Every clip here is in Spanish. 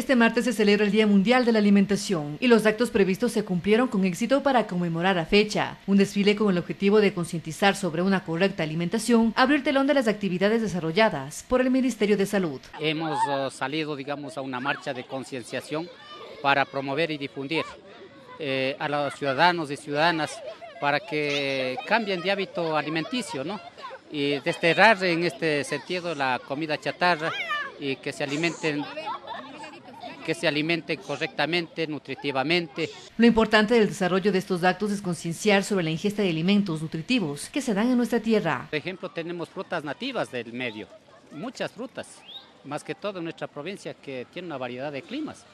Este martes se celebra el Día Mundial de la Alimentación y los actos previstos se cumplieron con éxito para conmemorar la fecha. Un desfile con el objetivo de concientizar sobre una correcta alimentación abrió el telón de las actividades desarrolladas por el Ministerio de Salud. Hemos uh, salido, digamos, a una marcha de concienciación para promover y difundir eh, a los ciudadanos y ciudadanas para que cambien de hábito alimenticio, ¿no? Y desterrar en este sentido la comida chatarra y que se alimenten que se alimenten correctamente, nutritivamente. Lo importante del desarrollo de estos actos es concienciar sobre la ingesta de alimentos nutritivos que se dan en nuestra tierra. Por ejemplo, tenemos frutas nativas del medio, muchas frutas, más que todo en nuestra provincia que tiene una variedad de climas.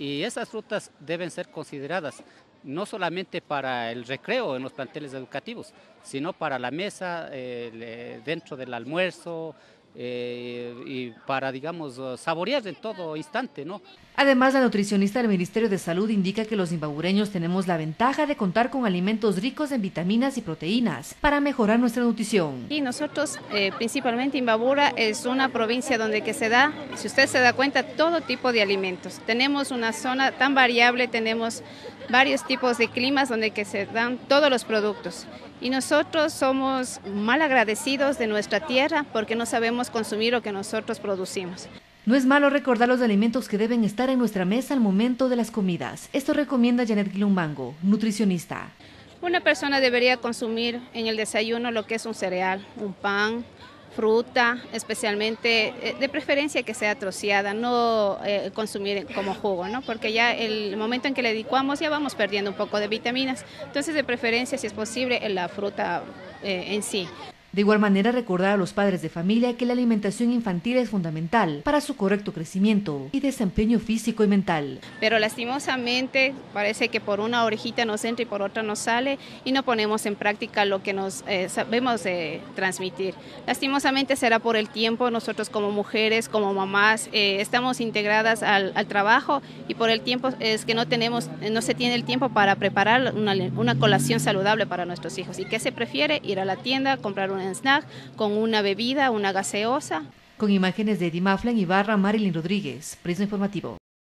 Y esas frutas deben ser consideradas no solamente para el recreo en los planteles educativos, sino para la mesa, eh, dentro del almuerzo, eh, y para, digamos, saborear en todo instante, ¿no? Además, la nutricionista del Ministerio de Salud indica que los imbabureños tenemos la ventaja de contar con alimentos ricos en vitaminas y proteínas para mejorar nuestra nutrición. Y nosotros, eh, principalmente Imbabura, es una provincia donde que se da, si usted se da cuenta, todo tipo de alimentos. Tenemos una zona tan variable, tenemos varios tipos de climas donde que se dan todos los productos. Y nosotros somos mal agradecidos de nuestra tierra porque no sabemos consumir lo que nosotros producimos. No es malo recordar los alimentos que deben estar en nuestra mesa al momento de las comidas. Esto recomienda Janet Quilumbango, nutricionista. Una persona debería consumir en el desayuno lo que es un cereal, un pan, fruta, especialmente eh, de preferencia que sea troceada, no eh, consumir como jugo, ¿no? porque ya el momento en que le licuamos ya vamos perdiendo un poco de vitaminas, entonces de preferencia si es posible la fruta eh, en sí. De igual manera, recordar a los padres de familia que la alimentación infantil es fundamental para su correcto crecimiento y desempeño físico y mental. Pero lastimosamente parece que por una orejita nos entra y por otra nos sale y no ponemos en práctica lo que nos eh, sabemos de transmitir. Lastimosamente será por el tiempo, nosotros como mujeres, como mamás, eh, estamos integradas al, trabajo y por el tiempo es que no tenemos, no se tiene el tiempo para preparar una, una colación saludable para nuestros hijos. ¿Y qué se prefiere? Ir a la tienda, comprar snack, con una bebida, una gaseosa. Con imágenes de Eddie Maflen, Ibarra, Marilyn Rodríguez, Prisma Informativo.